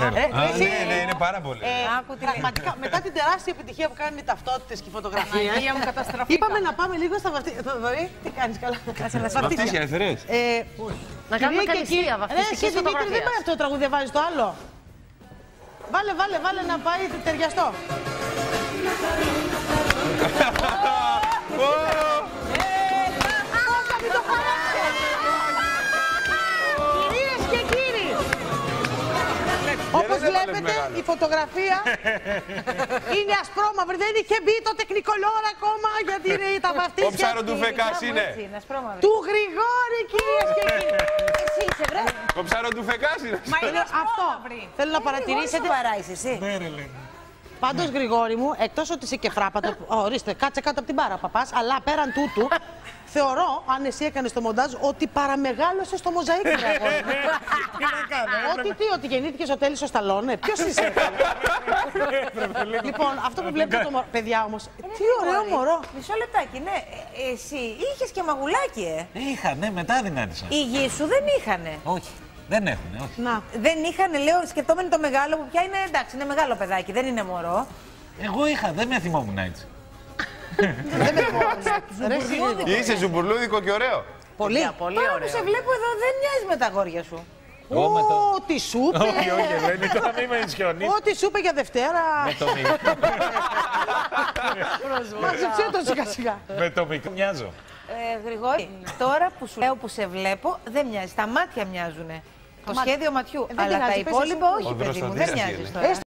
Ε, Α, εσύ, ναι, ναι, είναι πάρα πολύ. ε, Άκου τι λέει. πραγματικά, μετά την τεράστια επιτυχία που κάνουν οι ταυτότητες και οι φωτογραφίε. Παναγία μου, καταστραφήκα. Είπαμε να πάμε λίγο στα βαφτίσια. Θοδωρή, τι κάνεις καλά. Βαφτίσια, εθερές. Ε, Να κάνουμε κυρία και καλυστία, κύριοι- βαφτιστικής Ρε, εσύ, Δημήτρη, φωτογραφίας. δεν πάει αυτό το τραγούδι, δεν βάζεις το άλλο. Βάλε, βάλε, βάλε να πάει ταιριαστό. Βλέπετε μεγάλο. η φωτογραφία είναι ασπρόμαυρη, δεν είχε μπει το τεχνικολόρ ακόμα γιατί είναι τα Ο βαφτίσια ψάρο του φεκάς είναι. Έτσι είναι, ασπρόμαυρη. του Γρηγόρη κυρίες και κύριοι. Εσύ είσαι, βρε. Ο ψάρο του φεκάς είναι. Μα είναι Αυτό ασπρόμαυρη. θέλω να παρατηρήσετε. Σοβαρά είσαι εσύ. Πάντως, Γρηγόρη μου, εκτός ότι είσαι και φράπατο. Ορίστε, κάτσε κάτω από την μπάρα, παπάς. Αλλά πέραν τούτου, θεωρώ, αν εσύ έκανες το μοντάζ, ότι παραμεγάλωσε το μοζαίκι. ρε αγόρι μου. Ότι τι, ότι γεννήθηκε ο Τέλης ο Σταλόνε. Ποιος είσαι; λοιπόν, αυτό που βλέπετε το μωρό. Παιδιά όμως, τι ωραίο μωρό. Μισό λεπτάκι, ναι. Ε, Εσύ είχες και μαγουλάκι, ε; Είχα, ναι, μετά δυνάτησα. Οι γη σου δεν είχανε; Όχι, δεν έχουν, όχι. Να. Δεν είχαν, λέω, σκεπτόμενοι το μεγάλο που πια είναι εντάξει, είναι μεγάλο παιδάκι, δεν είναι μωρό. Εγώ είχα, δεν με θυμόμουν έτσι. Δεν με θυμόμαι. Ρε, εσύ, Γρηγόρη. Είσαι ζουμπουρλούδικο και ωραίο. Πολύ. Πολύ Τώρα που σε βλέπω εδώ δεν μοιάζει με τα αγόρια σου. Εγώ με το... Ό,τι σου είπε. Όχι, όχι, δεν είναι. Τώρα μην με ενσιώνεις. Ό,τι σου είπε για Δευτέρα. Με το μικρό. Μάζεψε το σιγά σιγά. Με το μικρό μοιάζω. Ε, Γρηγόρη, τώρα που σου λέω που σε βλέπω δεν μοιάζει. Τα μάτια μοιάζουν. Το σχέδιο ματιού. Ε, δεν Αλλά τα πειράζει, πες υπόλοιπα εσύ. όχι, Ο παιδί μου, δεν Δροστοδίας μοιάζεις είναι. τώρα.